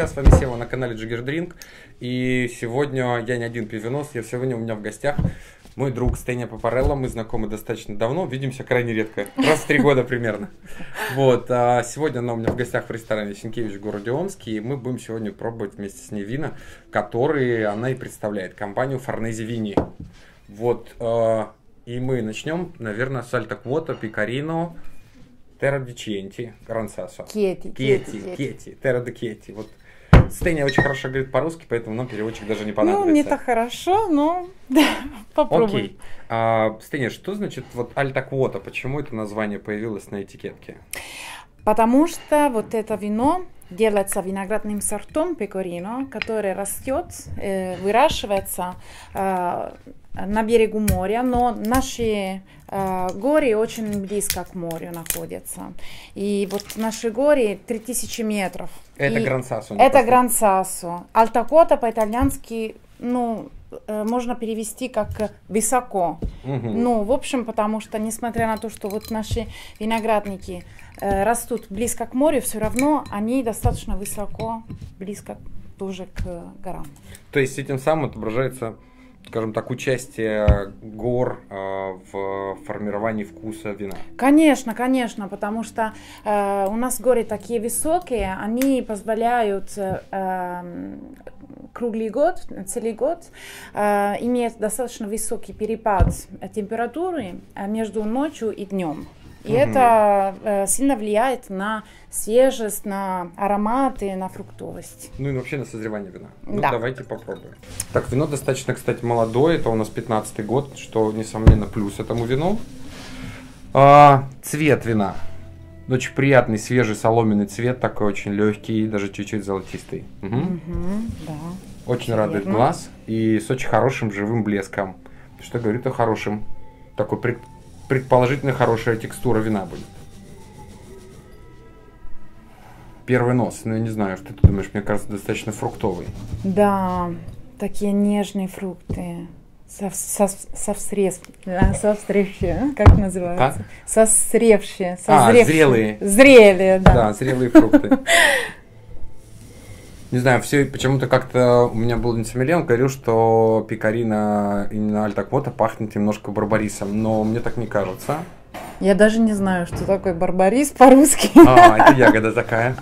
Друзья, с вами Сева на канале Jigger Drink. И сегодня я не один вино, я сегодня у меня в гостях мой друг Стеня Папарелло, мы знакомы достаточно давно, видимся крайне редко, раз в три года примерно. Вот, а сегодня она у меня в гостях в ресторане Синкевич в городе Омске, и мы будем сегодня пробовать вместе с ней вина, которые она и представляет, компанию Форнези Вини. Вот, а, и мы начнем, наверное, с Альта Квота, Пикарино, Терра ди Ченти, Грансасо. Кети, Кети, Кети, Терра де Кети. Вот Стеня очень хорошо говорит по-русски, поэтому нам переводчик даже не понадобится. Ну, не так хорошо, но да, попробуем. Окей. А, Стеня, что значит вот Альта Квота? Почему это название появилось на этикетке? Потому что вот это вино делается виноградным сортом пекорино, который растет, э, выращивается э, на берегу моря, но наши э, горы очень близко к морю находятся. И вот наши горы 3000 метров. Это И Грансасо. Это Грансасо. Альтакота по-итальянски, ну, э, можно перевести как высоко. Мгм. Ну, в общем, потому что, несмотря на то, что вот наши виноградники растут близко к морю, все равно они достаточно высоко, близко тоже к горам. То есть этим самым отображается, скажем так, участие гор э, в формировании вкуса вина. Конечно, конечно, потому что э, у нас горы такие высокие, они позволяют э, эм, круглый год, целый год э, иметь достаточно высокий перепад температуры э, между ночью и днем. И Мгм. это э, сильно влияет на свежесть, на ароматы, на фруктовость. Ну и вообще на созревание вина. Ну, Да. давайте попробуем. Так, вино достаточно, кстати, молодое. Это у нас 15 год, что, несомненно, плюс этому вину. А, цвет вина. Очень приятный, свежий, соломенный цвет, такой очень легкий, даже чуть-чуть золотистый. Мгм. Мгм, да. Очень радует Верно. глаз и с очень хорошим живым блеском. Что говорит о хорошем. Такой пред- предположительно хорошая текстура вина будет. Первый нос. Ну, я не знаю, что ты думаешь. Мне кажется, достаточно фруктовый. Да, такие нежные фрукты. Сов- сов- совсрез- да, Совстревшие, как называется? Сосревшие. А, зрелые. Зрелые, Да, да. зрелые фрукты. Не знаю, все почему-то как-то у меня был сомелье, он говорил, что пикарина именно альтаквота пахнет немножко барбарисом, но мне так не кажется. Я даже не знаю, что такое барбарис по-русски. А, это ягода такая.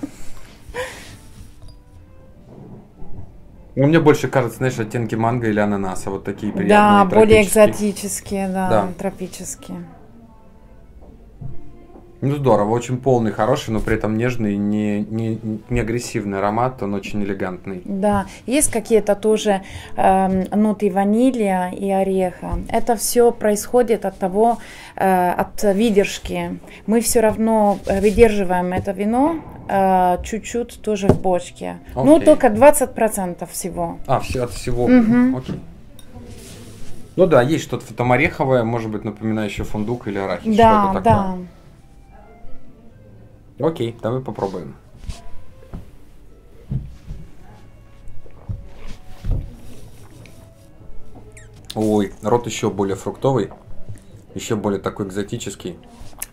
Ну, мне больше кажется, знаешь, оттенки манго или ананаса, вот такие приятные. Да, более экзотические, да, Да. тропические. Ну, здорово, очень полный, хороший, но при этом нежный, не, не, не агрессивный аромат, он очень элегантный. Да, есть какие-то тоже эм, ноты ванилья и ореха. Это все происходит от того, э, от выдержки. Мы все равно э, выдерживаем это вино э, чуть-чуть тоже в бочке. Ну, Окей. только 20% всего. А, все от всего. Мгм. Окей. Ну да, есть что-то там ореховое, может быть, напоминающее фундук или арахис. Да, что-то да. Окей, давай попробуем. Ой, рот еще более фруктовый, еще более такой экзотический.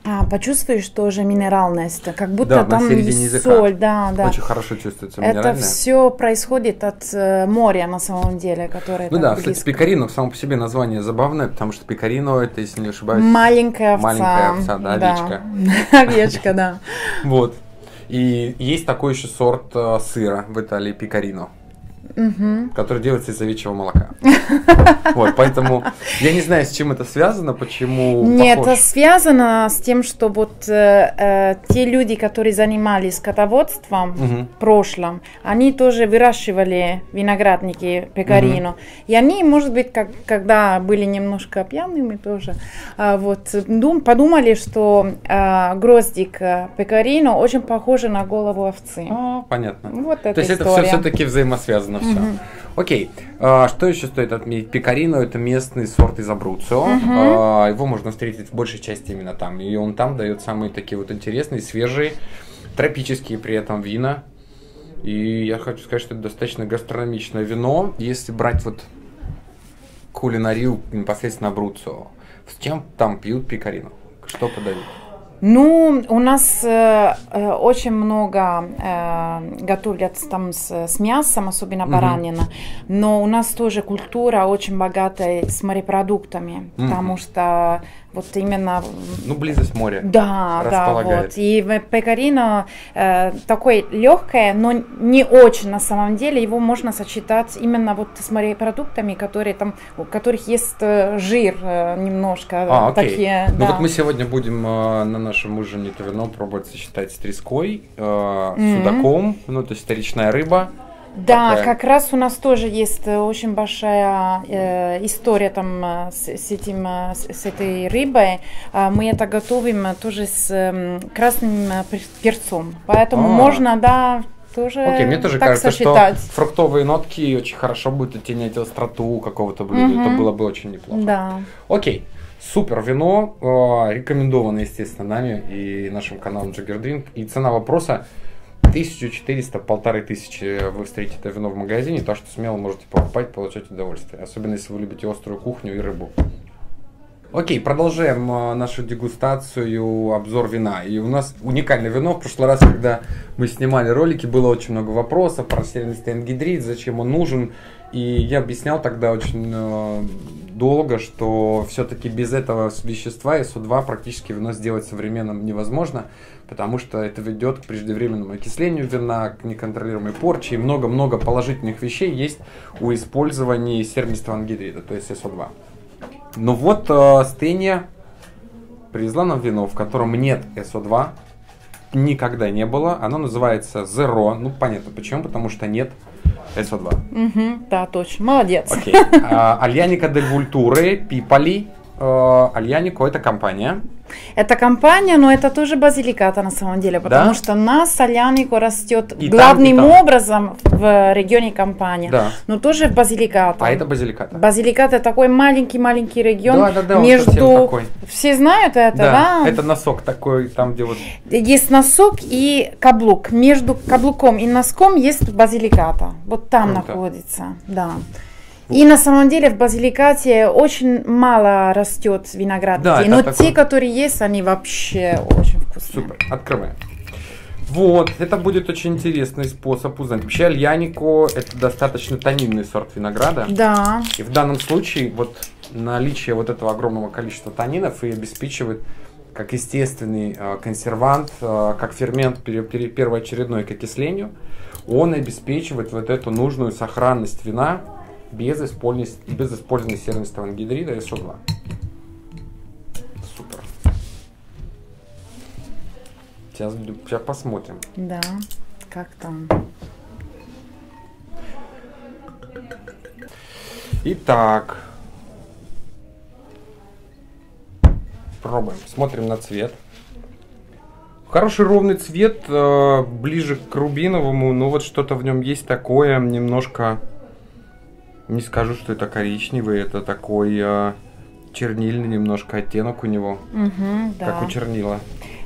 А, почувствуешь тоже минеральность, как будто Да, там языка. соль, да, да. Очень хорошо чувствуется Это все происходит от э, моря на самом деле, которое Ну да, кстати, близко. пекарино само по себе название забавное, потому что пекарино это, если не ошибаюсь, Маленькая овца. Маленькая овца, да, овечка. Овечка, да. Вот. И есть такой еще сорт э, сыра в Италии, пекарино, Мгм. который делается из овечьего молока. Вот, поэтому я не знаю, с чем это связано, почему Нет, это связано с тем, что вот э, э, те люди, которые занимались скотоводством в прошлом, они тоже выращивали виноградники пекарино. И они, может быть, как, когда были немножко пьяными тоже, а, вот, дум- подумали, что э, гроздик э, пекарино очень похоже на голову овцы. А, понятно. Вот То есть это все все-таки взаимосвязано все. Мгм. Окей. А, что еще стоит отметить? Пекарино это местный сорт из Абруцио. Мгм. А, его можно встретить в большей части именно там. И он там дает самые такие вот интересные, свежие, тропические при этом вина. И я хочу сказать, что это достаточно гастрономичное вино. Если брать вот кулинарию непосредственно Абруцио, с чем там пьют пекарино? Что подают? Ну, у нас э, э, очень много э, готовят там с, с мясом, особенно баранина, но у нас тоже культура очень богатая с морепродуктами, Мгм. потому что вот именно Ну, близость моря. да, да, вот. И пекарино э, такой легкое, но не очень на самом деле. Его можно сочетать именно вот с морепродуктами, которые там, у которых есть э, жир э, немножко. А, окей. Такие, ну да. вот мы сегодня будем э, на нашем ужине это вино пробовать сочетать с треской, э, Мгм. судаком, ну то есть это речная рыба. Да, такая. как раз у нас тоже есть э, очень большая э, история там э, с, с этим, э, с, этой рыбой. А, Мы это готовим тоже с эм, красным пер- перцом, поэтому А. можно, да, тоже Окей, мне тоже так кажется, сочетать. что фруктовые нотки очень хорошо будут оттенять остроту какого-то блюда. Это Мгм. было бы очень неплохо. Да. Окей. Супер вино, э, рекомендовано, естественно, нами и нашим каналом Drink. И цена вопроса 1400, полторы тысячи вы встретите вино в магазине, так что смело можете покупать, получать удовольствие. Особенно если вы любите острую кухню и рыбу. Окей, продолжаем э, нашу дегустацию, обзор вина. И у нас уникальное вино. В прошлый раз, когда мы снимали ролики, было очень много вопросов про серный стенгидрид, зачем он нужен. И я объяснял тогда очень э, долго, что все-таки без этого вещества СО2 практически вино сделать современным невозможно, потому что это ведет к преждевременному окислению вина, к неконтролируемой порче и много-много положительных вещей есть у использования сернистого ангидрида, то есть СО2. Ну вот э, Стения привезла нам вино, в котором нет СО2, никогда не было. Оно называется Zero. Ну, понятно почему, потому что нет СО2. Мгм, да, точно. Молодец. Окей. А, Альяника дель Вультуры, Пиполи. Э, Альянико это компания. Это компания, но это тоже базиликата на самом деле, потому Да? что на Солянику растет И там, и главным там. образом в регионе компания, Да. но тоже в базиликата. А это базиликата. Базиликат это такой маленький-маленький регион Да, да, да, между... Все знают это, да? Да, это носок такой, там где вот... Есть носок и каблук. Между каблуком и носком есть базиликата. Вот там Круто. находится, да. И на самом деле в базиликате очень мало растет виноград, Да, но такой- те, которые есть, они вообще очень вкусные. Супер, открываем. Вот, это будет очень интересный способ узнать. Вообще альянико это достаточно тонинный сорт винограда. Да, И в данном случае вот наличие вот этого огромного количества танинов и обеспечивает как естественный э, консервант, э, как фермент пере- пере- первоочередной к окислению, он обеспечивает вот эту нужную сохранность вина без использования, без использования сернистого ангидрида и СО2. Супер. Сейчас, сейчас посмотрим. да. Как там? Итак. Пробуем. Смотрим на цвет. Хороший ровный цвет, э, ближе к рубиновому, но вот что-то в нем есть такое, немножко, не скажу, что это коричневый, это такой э, чернильный немножко оттенок у него, Мгм, да. как у чернила.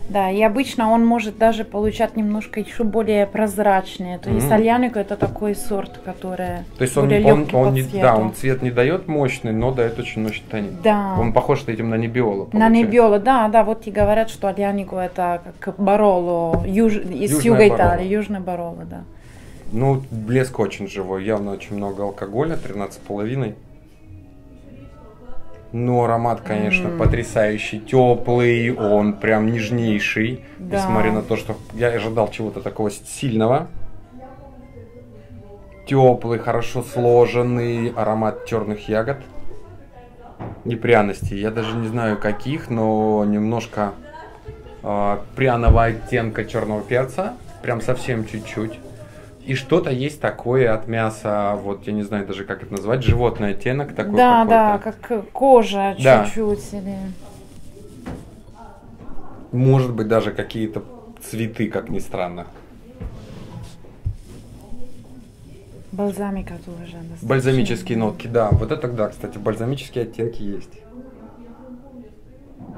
Да, и обычно он может даже получать немножко еще более прозрачные. То есть альянико это такой сорт, который То есть он, более он, он не, да, он цвет не дает мощный, но дает очень мощный тонин. Да. Он похож этим на небиола. На. Небиола, да, да, вот и говорят, что Альянико это как Бароло, юж... из Южная юга Бароло. Италии, Южный Бароло, да. Ну, блеск очень живой, явно очень много алкоголя, 13,5. Но аромат, конечно, М. потрясающий, теплый, он прям нежнейший, Да. несмотря на то, что я ожидал чего-то такого сильного. Теплый, хорошо сложенный аромат черных ягод и пряностей. Я даже не знаю каких, но немножко а, пряного оттенка черного перца, прям совсем чуть-чуть. И что-то есть такое от мяса, вот я не знаю даже как это назвать, животный оттенок такой да, да, как кожа Да. чуть-чуть. Или... Может быть даже какие-то цветы, как ни странно. Бальзамика тоже. достаточно. Бальзамические нотки, да. Вот это да, кстати, бальзамические оттенки есть.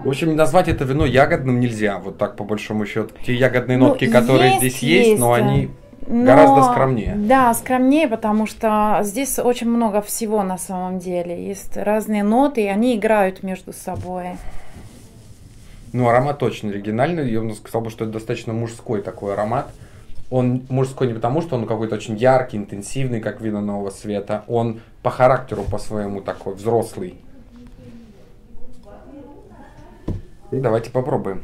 В общем, назвать это вино ягодным нельзя, вот так по большому счету. Те ягодные Ну, нотки, которые есть, здесь есть, но есть, они Но- Гораздо скромнее. Да, скромнее, потому что здесь очень много всего на самом деле. Есть разные ноты, и они играют между собой. Ну, аромат точно оригинальный. Я бы сказал, что это достаточно мужской такой аромат. Он мужской не потому, что он какой-то очень яркий, интенсивный, как вино нового света. Он по характеру по-своему такой взрослый. Давайте попробуем.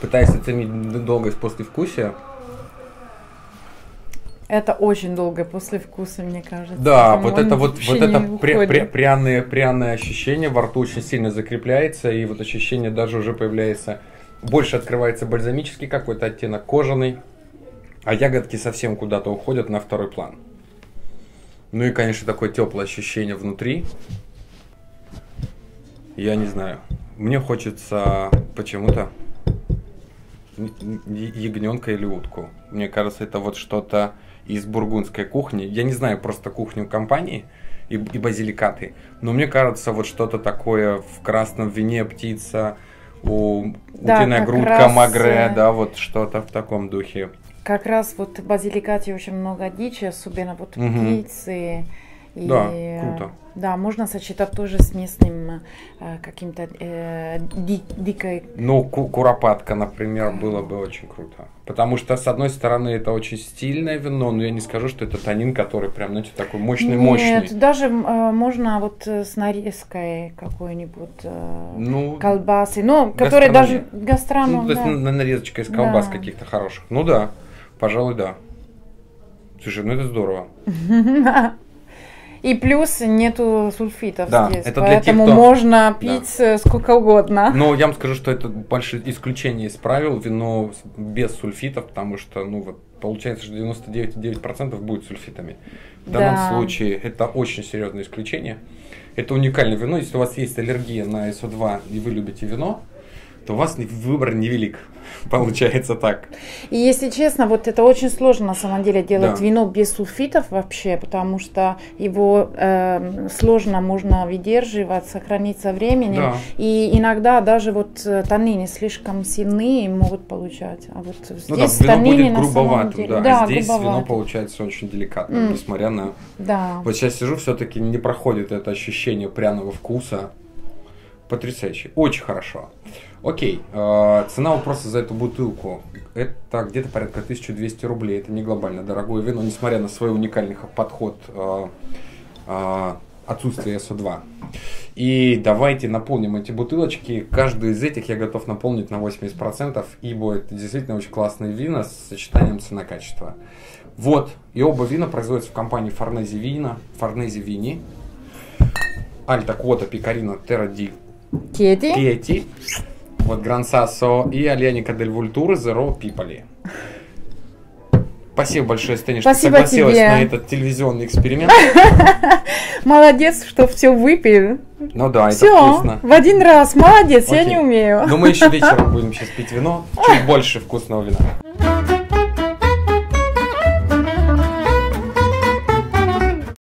Пытаясь оценить долгость послевкусия, это очень долгое послевкусие, мне кажется. Да, вот это вот, вот это пря, пря, пряное, пряное ощущение во рту очень сильно закрепляется, и вот ощущение даже уже появляется, больше открывается бальзамический какой-то оттенок, кожаный, а ягодки совсем куда-то уходят на второй план. Ну и, конечно, такое теплое ощущение внутри. Я не знаю. Мне хочется почему-то ягненка или утку. Мне кажется, это вот что-то из бургундской кухни. Я не знаю просто кухню компании и, и базиликаты, но мне кажется, вот что-то такое в красном вине птица, у да, утиная грудка, раз, магре, э, да, вот что-то в таком духе. Как раз вот в базиликате очень много дичи, особенно вот угу. птицы. И, да, круто. Да, можно сочетать тоже с местным э, каким-то э, ди, дикой... Ну, ку куропатка, например, было бы очень круто. Потому что, с одной стороны, это очень стильное вино, но я не скажу, что это танин, который прям, знаете, такой мощный-мощный. Нет, даже э, можно вот э, с нарезкой какой-нибудь э, ну, колбасы, ну, которые даже гастроном, Ну, то есть да. нарезочка из колбас да. каких-то хороших. Ну да, пожалуй, да. Слушай, ну это здорово. И плюс нету сульфитов да, здесь, это поэтому тех, кто... можно пить да. сколько угодно. Но я вам скажу, что это большое исключение из правил, вино без сульфитов, потому что, ну вот, получается, что 99,9% будет сульфитами. В данном да. случае это очень серьезное исключение. Это уникальное вино. Если у вас есть аллергия на СО2 и вы любите вино, то у вас выбор невелик. Получается так. И если честно, вот это очень сложно на самом деле делать да. вино без сульфитов вообще, потому что его э, сложно можно выдерживать, сохранить со временем. Да. И иногда даже вот э, танины слишком сильные могут получать. А вот здесь ну, да, танины будет грубоватым, да. да. А здесь грубоватым. вино получается очень деликатно, mm. несмотря на... Да. Вот сейчас сижу, все-таки не проходит это ощущение пряного вкуса. Потрясающе. Очень хорошо. Окей, э, цена вопроса за эту бутылку это где-то порядка 1200 рублей. Это не глобально дорогое вино, несмотря на свой уникальный подход э, э, отсутствия СО2. И давайте наполним эти бутылочки. Каждую из этих я готов наполнить на 80%, ибо это действительно очень классные вина с сочетанием цена-качества. Вот, и оба вина производятся в компании Форнези Вина, Форнези Вини, Альта Квота Пикарина Терра Ди Кети. Кети. Вот Гран Сассо и Альяника Дель Вультура Зеро Пиполи. Спасибо большое, Стэнни, что согласилась тебе. на этот телевизионный эксперимент. Молодец, что все выпил. Ну да, это Все, вкусно. в один раз, молодец, Окей. я не умею. Но мы еще вечером будем сейчас пить вино, чуть больше вкусного вина.